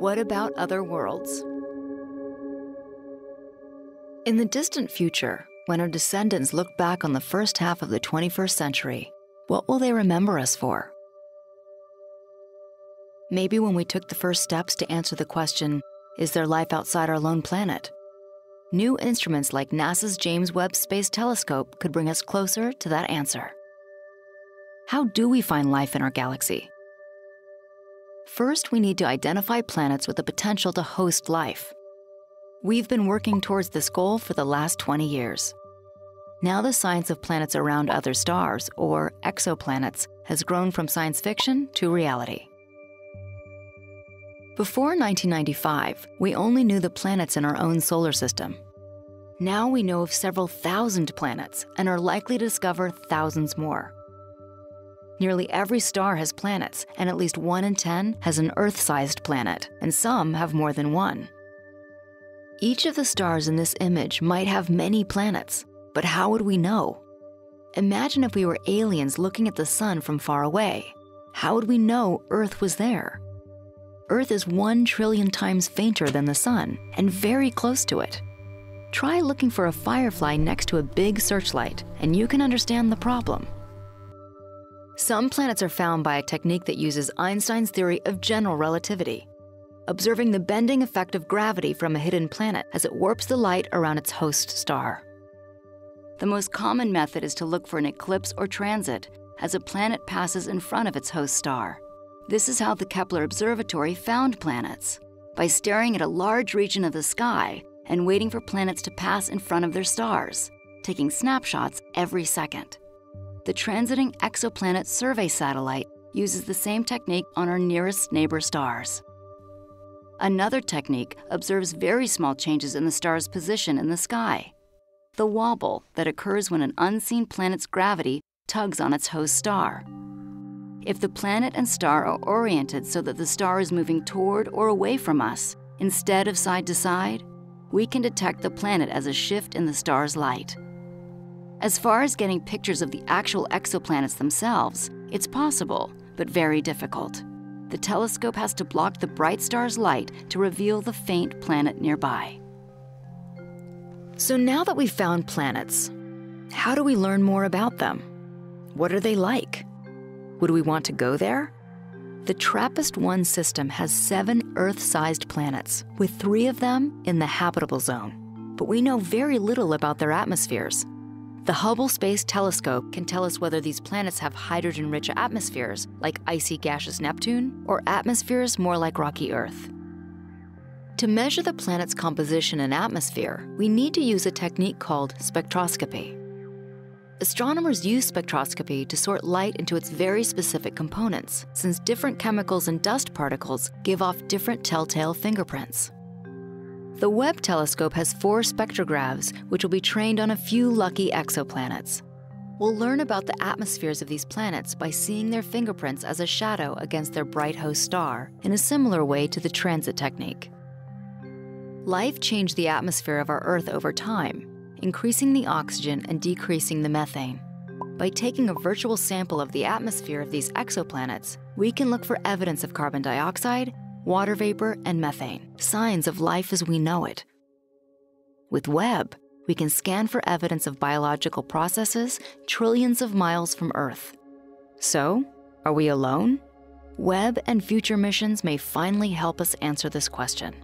what about other worlds? In the distant future, when our descendants look back on the first half of the 21st century, what will they remember us for? Maybe when we took the first steps to answer the question Is there life outside our lone planet? New instruments like NASA's James Webb Space Telescope could bring us closer to that answer. How do we find life in our galaxy? First, we need to identify planets with the potential to host life. We've been working towards this goal for the last 20 years. Now, the science of planets around other stars, or exoplanets, has grown from science fiction to reality. Before 1995, we only knew the planets in our own solar system. Now we know of several thousand planets and are likely to discover thousands more. Nearly every star has planets, and at least one in 10 has an Earth sized planet, and some have more than one. Each of the stars in this image might have many planets, but how would we know? Imagine if we were aliens looking at the sun from far away. How would we know Earth was there? Earth is one trillion times fainter than the Sun and very close to it. Try looking for a firefly next to a big searchlight, and you can understand the problem. Some planets are found by a technique that uses Einstein's theory of general relativity, observing the bending effect of gravity from a hidden planet as it warps the light around its host star. The most common method is to look for an eclipse or transit as a planet passes in front of its host star. This is how the Kepler Observatory found planets by staring at a large region of the sky and waiting for planets to pass in front of their stars, taking snapshots every second. The Transiting Exoplanet Survey Satellite uses the same technique on our nearest neighbor stars. Another technique observes very small changes in the star's position in the sky. The wobble that occurs when an unseen planet's gravity tugs on its host star. If the planet and star are oriented so that the star is moving toward or away from us, instead of side to side, we can detect the planet as a shift in the star's light. As far as getting pictures of the actual exoplanets themselves, it's possible, but very difficult. The telescope has to block the bright star's light to reveal the faint planet nearby. So now that we've found planets, how do we learn more about them? What are they like? Would we want to go there? The TRAPPIST 1 system has seven Earth sized planets, with three of them in the habitable zone. But we know very little about their atmospheres. The Hubble Space Telescope can tell us whether these planets have hydrogen rich atmospheres, like icy gaseous Neptune, or atmospheres more like rocky Earth. To measure the planet's composition and atmosphere, we need to use a technique called spectroscopy. Astronomers use spectroscopy to sort light into its very specific components, since different chemicals and dust particles give off different telltale fingerprints. The Webb telescope has four spectrographs, which will be trained on a few lucky exoplanets. We'll learn about the atmospheres of these planets by seeing their fingerprints as a shadow against their bright host star, in a similar way to the transit technique. Life changed the atmosphere of our Earth over time, increasing the oxygen and decreasing the methane. By taking a virtual sample of the atmosphere of these exoplanets, we can look for evidence of carbon dioxide, water vapor, and methane, signs of life as we know it. With Webb, we can scan for evidence of biological processes trillions of miles from Earth. So, are we alone? Webb and future missions may finally help us answer this question.